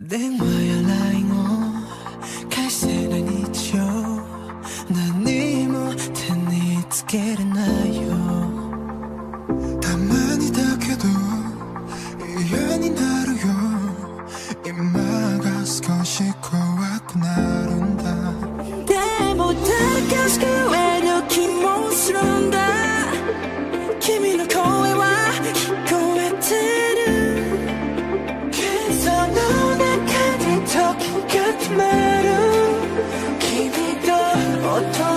電話や LINE を返せない日常何も手につけれないよ。たまにだけど嫌になるよ。今が少し怖くなるんだ。始まる。君と音